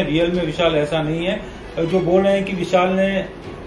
Real में विशाल ऐसा नहीं है। जो बोल रहे हैं कि विशाल ने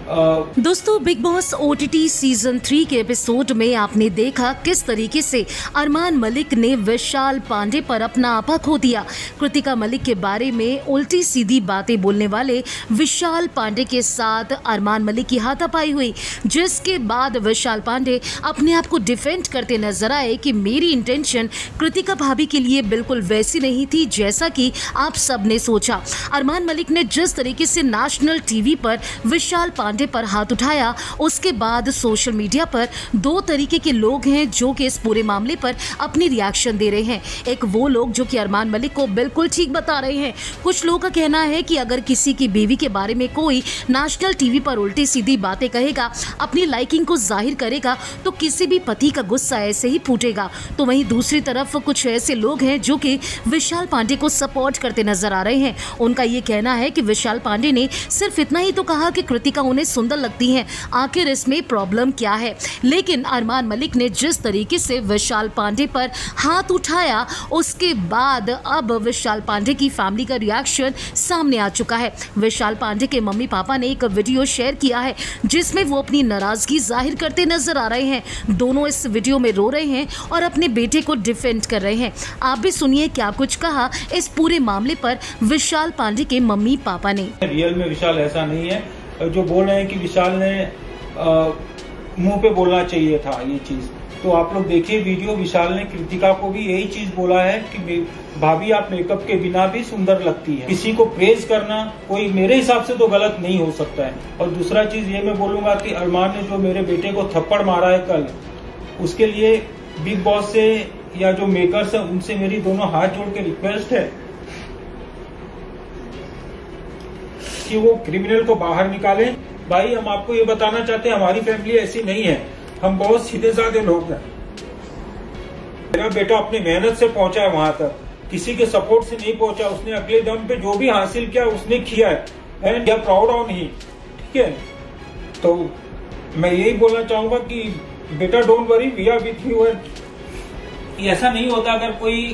दोस्तों, Bigg Boss OTT season three के एपिसोड में आपने देखा किस तरीके से अरमान मलिक ने विशाल पांडे पर अपना आपा खो दिया। कृतिका मलिक के बारे में उल्टी सीधी बातें बोलने वाले विशाल पांडे के साथ अरमान मलिक की हाथापाई हुई, जिसके बाद विशाल पांडे अपने आप को डिफेंड करते नज़र आए कि मेरी इंटेंशन कृतिका भाभी के लिए बिल्कुल वैसी नहीं थी जैसा कि आप सबने सोचा। अरमान मलिक ने जिस तरीके से नेशनल टीवी पर विशाल पांडे पर हाथ उठाया। उसके बाद सोशल मीडिया पर दो तरीके के लोग हैं जो कि इस पूरे मामले पर अपनी रिएक्शन दे रहे हैं। एक वो लोग जो कि अरमान मलिक को बिल्कुल ठीक बता रहे हैं। कुछ लोगों का कहना है कि अगर किसी की बीवी के बारे में कोई नेशनल टीवी पर उल्टी सीधी बातें कहेगा, अपनी लाइकिंग को ज़ाहिर करेगा तो किसी भी पति का गुस्सा ऐसे ही फूटेगा। तो वहीं दूसरी तरफ़ कुछ ऐसे लोग हैं जो कि विशाल पांडे को सपोर्ट करते नज़र आ रहे हैं। उनका ये कहना है कि विशाल पांडे ने सिर्फ़ इतना ही तो कहा कि कृतिका उन्हें सुंदर लगती हैं। आखिर इसमें प्रॉब्लम क्या है? लेकिन अरमान मलिक ने जिस तरीके से विशाल पांडे पर हाथ उठाया, उसके बाद अब विशाल पांडे की फैमिली का रिएक्शन सामने आ चुका है। विशाल पांडे के मम्मी पापा ने एक वीडियो शेयर किया है, जिसमें वो अपनी नाराज़गी ज़ाहिर करते नज़र आ रहे हैं। दोनों इस वीडियो में रो रहे हैं और अपने बेटे को डिफेंड कर रहे हैं। आप भी सुनिए क्या कुछ कहा इस पूरे मामले पर विशाल पांडे के मम्मी पापा ने। रियल में विशाल ऐसा नहीं है। जो बोल रहे हैं कि विशाल ने मुँह पे बोलना चाहिए था ये चीज़। तो आप लोग देखिए वीडियो, विशाल ने कृतिका को भी यही चीज़ बोला है कि भाभी आप मेकअप के बिना भी सुंदर लगती है। किसी को प्रेज करना कोई मेरे हिसाब से तो गलत नहीं हो सकता है। और दूसरा चीज़ ये मैं बोलूँगा कि अरमान ने जो मेरे बेटे को थप्पड़ मारा है कल, उसके लिए बिग बॉस से या जो मेकर्स है, उनसे मेरी दोनों हाथ जोड़ के रिक्वेस्ट है। कि वो क्रिमिनल को बाहर निकाले। भाई, हम आपको ये बताना चाहते हैं, हमारी फैमिली ऐसी नहीं है। हम बहुत सीधे साधे लोग हैं। मेरा बेटा अपनी मेहनत से पहुँचा है वहाँ तक। किसी के सपोर्ट से नहीं पहुँचा। उसने अगले दम पे जो भी हासिल किया, उसने किया है। एंड या प्राउड ऑन ही ठीक है? तो मैं यही बोलना चाहूँगा कि बेटा don't worry we are with you and ऐसा नहीं होता अगर कोई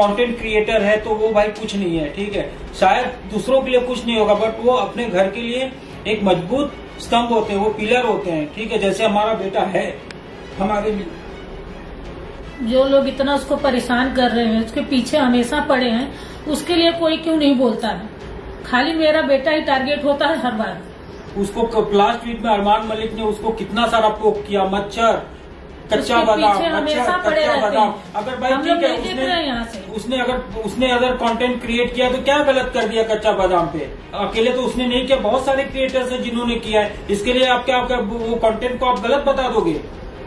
कंटेंट क्रिएटर है तो वो भाई कुछ नहीं है ठीक है? शायद दूसरों के लिए कुछ नहीं होगा बट वो अपने घर के लिए एक मज़बूत स्तंभ होते हैं वो पिलर होते हैं ठीक है? जैसे हमारा बेटा है हमारे लिए जो लोग इतना उसको परेशान कर रहे हैं उसके पीछे हमेशा पड़े हैं उसके लिए कोई क्यों नहीं बोलता है? खाली मेरा बेटा ही टारगेट होता है हर बार। उसको लास्ट वीक में अरमान मलिक ने उसको कितना सारा पोक किया मच्छर कच्चा बादाम पड़े कच्चा बादाम। अगर भाई ठीक है हैं। उसने उसने अगर उसने अगर कंटेंट क्रिएट किया तो क्या गलत कर दिया कच्चा बादाम पे? अकेले तो उसने नहीं किया बहुत सारे क्रिएटर्स हैं जिन्होंने किया है। इसके लिए आप क्या क्या वो कंटेंट को आप गलत बता दोगे?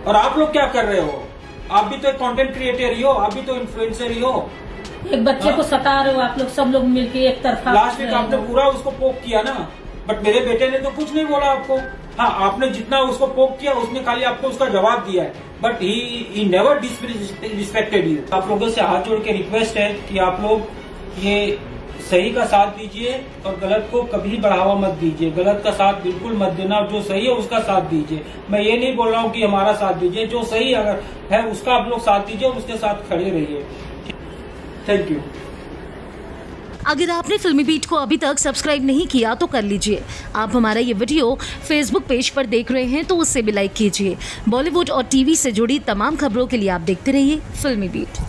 और आप लोग क्या कर रहे हो? आप भी तो एक कंटेंट क्रिएटर ही हो आप भी तो इन्फ्लुएंसर ही हो। एक बच्चे को सता रहे हो आप लोग सब लोग मिलके एक तरफा लास्ट वीक आपने पूरा उसको पोक किया ना बट मेरे बेटे ने तो कुछ नहीं बोला आपको। हाँ आपने जितना उसको पोक किया, उसने खाली आपको उसका जवाब दिया है। But he never disrespected you आप लोगों से हाथ जोड़ के रिक्वेस्ट है कि आप लोग ये सही का साथ दीजिए और गलत को कभी बढ़ावा मत दीजिए। गलत का साथ बिल्कुल मत देना, जो सही है उसका साथ दीजिए। मैं ये नहीं बोल रहा हूँ कि हमारा साथ दीजिए। जो सही अगर है, उसका आप लोग साथ दीजिए और उसके साथ खड़े रहिए। थैंक यू अगर आपने फिल्मी बीट को अभी तक सब्सक्राइब नहीं किया तो कर लीजिए। आप हमारा ये वीडियो फेसबुक पेज पर देख रहे हैं तो उससे भी लाइक कीजिए। बॉलीवुड और टीवी से जुड़ी तमाम खबरों के लिए आप देखते रहिए फिल्मी बीट।